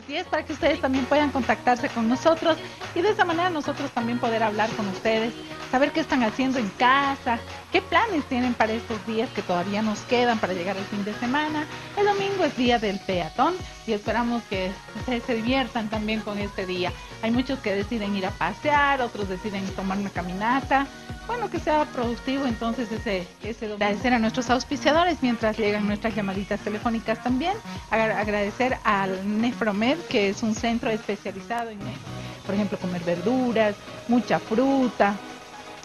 10 para que ustedes también puedan contactarse con nosotros y de esa manera nosotros también poder hablar con ustedes, saber qué están haciendo en casa, qué planes tienen para estos días que todavía nos quedan para llegar al fin de semana. El domingo es día del peatón y esperamos que ustedes se diviertan también con este día. Hay muchos que deciden ir a pasear, otros deciden tomar una caminata. Bueno, que sea productivo entonces ese, ese domingo. Agradecer a nuestros auspiciadores mientras llegan nuestras llamaditas telefónicas también. Agradecer al Nefrom que es un centro especializado en, por ejemplo, comer verduras, mucha fruta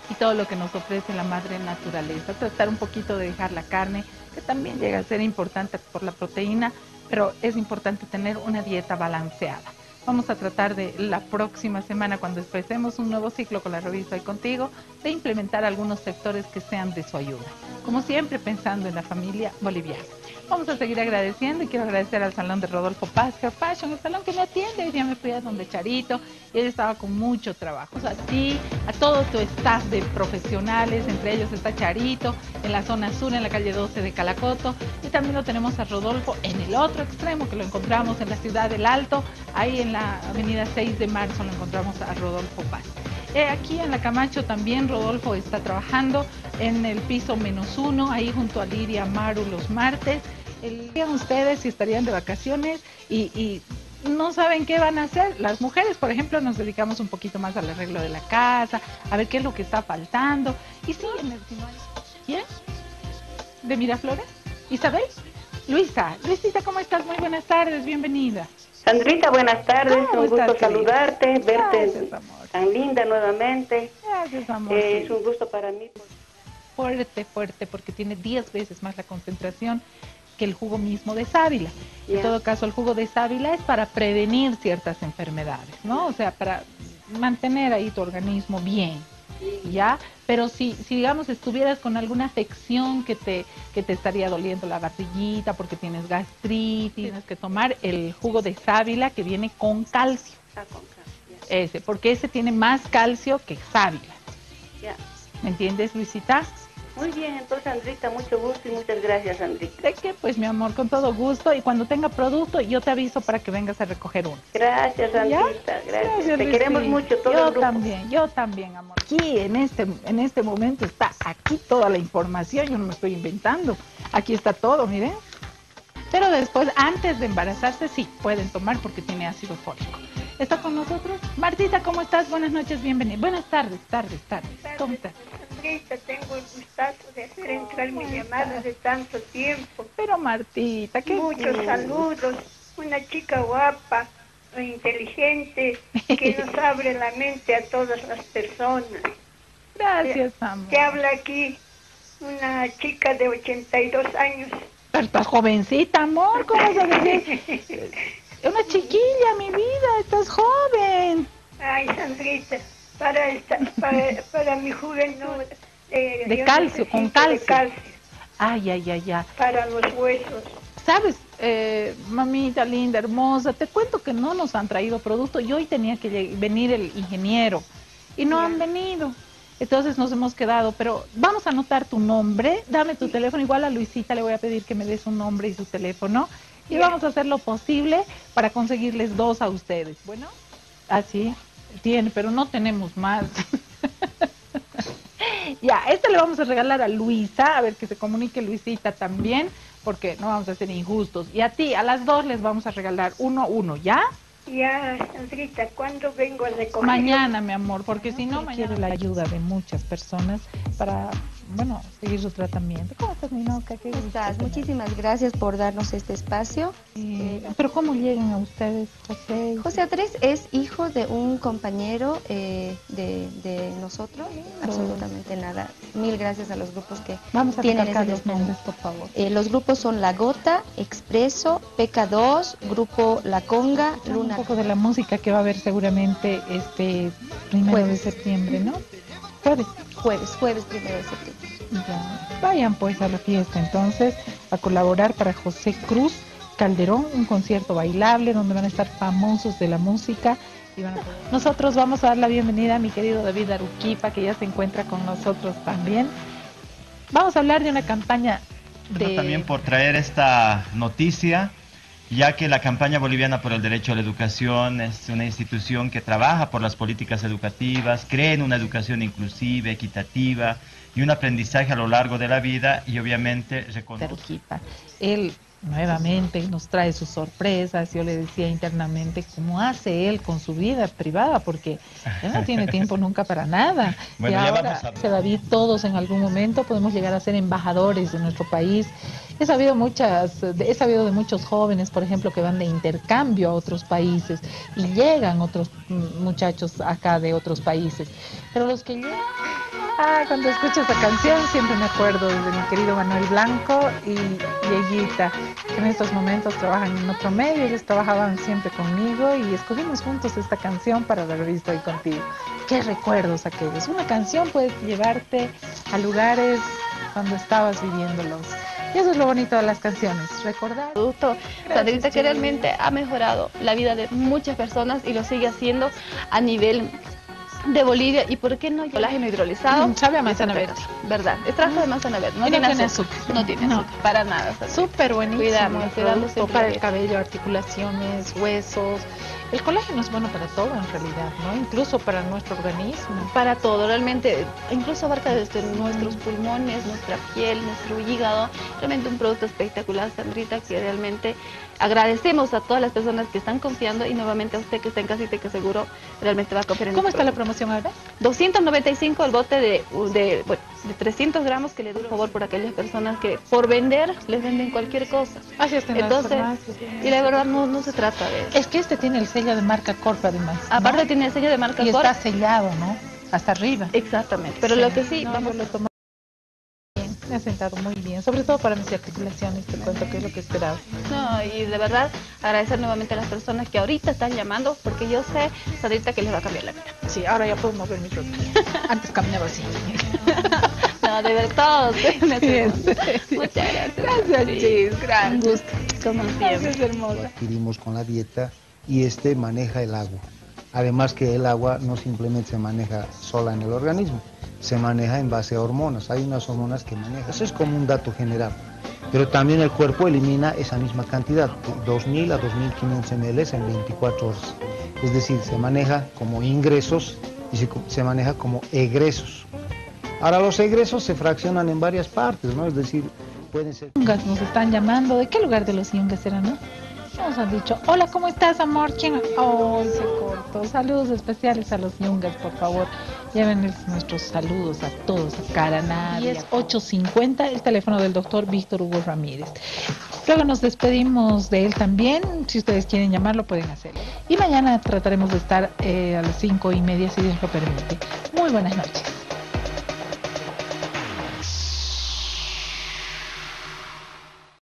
y todo lo que nos ofrece la madre naturaleza. Tratar un poquito de dejar la carne, que también llega a ser importante por la proteína, pero es importante tener una dieta balanceada. Vamos a tratar de la próxima semana, cuando empecemos un nuevo ciclo con la revista y contigo, de implementar algunos sectores que sean de su ayuda. Como siempre, pensando en la familia boliviana. Vamos a seguir agradeciendo y quiero agradecer al salón de Rodolfo Paz Fashion, el salón que me atiende. Hoy día me fui a donde Charito y él estaba con mucho trabajo. a ti, a todo tu staff de profesionales, entre ellos está Charito, en la zona sur, en la calle 12 de Calacoto. Y también lo tenemos a Rodolfo en el otro extremo, que lo encontramos en la ciudad del Alto, ahí en la avenida 6 de marzo lo encontramos a Rodolfo Paz. Aquí en la Camacho también Rodolfo está trabajando en el piso menos uno, ahí junto a Lidia Maru los martes. El día ustedes si estarían de vacaciones y, no saben qué van a hacer. Las mujeres, por ejemplo, nos dedicamos un poquito más al arreglo de la casa, a ver qué es lo que está faltando. Y sí, en el ¿Quién? ¿De Miraflores? ¿Isabel? Luisa. Luisita, ¿cómo estás? Muy buenas tardes, bienvenida. Sandrita, buenas tardes, un gusto saludarte, verte tan linda nuevamente. Gracias, amor. Eh, es un gusto para mí. Fuerte, fuerte, porque tiene 10 veces más la concentración que el jugo mismo de sábila. En todo caso, el jugo de sábila es para prevenir ciertas enfermedades, ¿no? O sea, para mantener ahí tu organismo bien, ¿ya? Pero si, si digamos estuvieras con alguna afección que te, que te estaría doliendo la barriguita porque tienes gastritis, tienes que tomar el jugo de sábila que viene con calcio. Ah, con calcio. Ese, porque ese tiene más calcio que sábila. ¿Me entiendes, Luisita? Muy bien, entonces Andrita, mucho gusto y muchas gracias, Andrita. ¿De qué? Pues mi amor, con todo gusto. Y cuando tenga producto, yo te aviso para que vengas a recoger uno. Gracias, Andrita, gracias. te queremos mucho, todo Yo también, yo también, amor. Aquí, en este, en este momento, está aquí toda la información, yo no me estoy inventando. Aquí está todo, miren. Pero después, antes de embarazarse, sí, pueden tomar porque tiene ácido fólico. ¿Está con nosotros? Martita, ¿cómo estás? Buenas noches, bienvenida. Buenas tardes, tardes, tardes. ¿Cómo estás? Tengo el gustazo de hacer entrar mi llamada de tanto tiempo. Pero Martita, qué Muchos saludos. Una chica guapa, inteligente, que nos abre la mente a todas las personas. Gracias, amor. Que habla aquí una chica de 82 años. Pero estás jovencita, amor, ¿cómo vas a decir? Una chiquilla, mi vida, estás joven. Ay, Sandrita para, esta, para, para mi juventud. Eh, de calcio, con calcio. calcio. Ay, ay, ay, ay. Para los huesos. Sabes, eh, mamita linda, hermosa, te cuento que no nos han traído producto y hoy tenía que venir el ingeniero y no han venido. Entonces nos hemos quedado, pero vamos a anotar tu nombre, dame tu teléfono, igual a Luisita le voy a pedir que me dé su nombre y su teléfono y vamos a hacer lo posible para conseguirles dos a ustedes. Bueno, así. Tiene, pero no tenemos más. ya, este le vamos a regalar a Luisa, a ver que se comunique Luisita también, porque no vamos a ser injustos. Y a ti, a las dos les vamos a regalar uno, uno, ¿ya? Ya, Sandrita, ¿cuándo vengo a recoger? Mañana, mi amor, porque si no, mañana... Quiero la ayuda de muchas personas para bueno, seguir su tratamiento. ¿Cómo estás, Ninoca? ¿Qué estás? Muchísimas gracias por darnos este espacio. Eh, Pero ¿cómo llegan a ustedes, José? José Andrés es hijo de un compañero eh, de, de, nosotros. Absolutamente nada. Mil gracias a los grupos que Vamos a tienen los nombres, por favor. Eh, los grupos son La Gota, Expreso, PK2, Grupo La Conga, Luna. Un poco de la música que va a haber seguramente este primero de septiembre, ¿no? Jueves. Jueves, jueves primero de septiembre. Vayan pues a la fiesta entonces a colaborar para José Cruz Calderón, un concierto bailable donde van a estar famosos de la música. Y Nosotros vamos a dar la bienvenida a mi querido David Aruquipa, que ya se encuentra con nosotros también. Vamos a hablar de una campaña de... También por traer esta noticia ya que la campaña boliviana por el derecho a la educación es una institución que trabaja por las políticas educativas, cree en una educación inclusiva, equitativa y un aprendizaje a lo largo de la vida y obviamente reconoce... nuevamente nos trae sus sorpresas. Yo le decía internamente cómo hace él con su vida privada, porque él no tiene tiempo nunca para nada. y ahora, se David, todos en algún momento podemos llegar a ser embajadores de nuestro país. He sabido muchas, he sabido de muchos jóvenes, por ejemplo, que van de intercambio a otros países y llegan otros muchachos acá de otros países. Pero los que llegan Ah, cuando escucho esta canción siempre me acuerdo de mi querido Manuel Blanco y, y que en estos momentos trabajan en otro medio, ellos trabajaban siempre conmigo y escogimos juntos esta canción para la revista Hoy Contigo. Qué recuerdos aquellos. Una canción puede llevarte a lugares cuando estabas viviéndolos. Y eso es lo bonito de las canciones, recordar. Producto Sandrita que realmente ha mejorado la vida de muchas personas y lo sigue haciendo a nivel de Bolivia y por qué no colágeno hidrolizado. Mm, sabe a manzana verde. Verdad, extracto de manzana verde. No, tiene, azúcar. No tiene azúcar, para nada. Súper buenísimo. Cuidamos, para el cabello, articulaciones, huesos. El colágeno es bueno para todo en realidad, ¿no? Incluso para nuestro organismo. Para todo, realmente, incluso abarca desde nuestros pulmones, nuestra piel, nuestro hígado. Realmente un producto espectacular, Sandrita, que realmente agradecemos a todas las personas que están confiando y nuevamente a usted que está en casita y que seguro realmente va a confiar en ¿Cómo está la promoción ahora? 295 el bote de, de, bueno, de 300 gramos que le dura favor por aquellas personas que por vender les venden cualquier cosa. Así es, Entonces, y la verdad no, no se trata de eso. Es que este tiene el sello de marca Corp además. Aparte tiene el sello de marca Corp. Y está sellado, ¿no? Hasta arriba. Exactamente. Pero lo que sí, vamos a tomar me ha sentado muy bien, sobre todo para mis articulaciones, te cuento que es lo que esperaba. No, y de verdad agradecer nuevamente a las personas que ahorita están llamando, porque yo sé, Sadita, que les va a cambiar la vida. Sí, ahora ya puedo mover mi rodilla. Antes caminaba así. no, de verdad, Muchas gracias. Gracias, Chis, gran Un gusto, como siempre. Es hermosa. Adquirimos con la dieta y este maneja el agua. Además que el agua no simplemente se maneja sola en el organismo, se maneja en base a hormonas. Hay unas hormonas que manejan. Eso es como un dato general. Pero también el cuerpo elimina esa misma cantidad, 2.000 a 2.500 ml en 24 horas. Es decir, se maneja como ingresos y se, maneja como egresos. Ahora los egresos se fraccionan en varias partes, ¿no? Es decir, pueden ser... Nos están llamando, ¿de qué lugar de los yungas será, no? Nos han dicho, hola, ¿cómo estás, amor? ¿Quién? Oh, se cortó. Saludos especiales a los yungas, por favor. Llévenles nuestros saludos a todos, a es 850, el teléfono del doctor Víctor Hugo Ramírez. Luego nos despedimos de él también. Si ustedes quieren llamarlo, pueden hacerlo. Y mañana trataremos de estar eh, a las cinco y media, si Dios lo permite. Muy buenas noches.